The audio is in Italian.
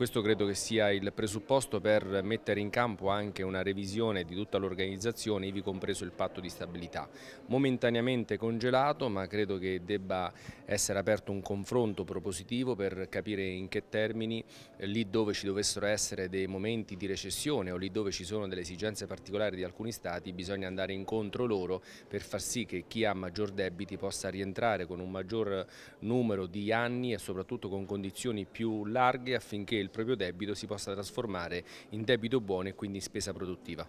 Questo credo che sia il presupposto per mettere in campo anche una revisione di tutta l'organizzazione, ivi compreso il patto di stabilità. Momentaneamente congelato, ma credo che debba essere aperto un confronto propositivo per capire in che termini, eh, lì dove ci dovessero essere dei momenti di recessione o lì dove ci sono delle esigenze particolari di alcuni Stati, bisogna andare incontro loro per far sì che chi ha maggior debiti possa rientrare con un maggior numero di anni e soprattutto con condizioni più larghe affinché il proprio debito si possa trasformare in debito buono e quindi in spesa produttiva.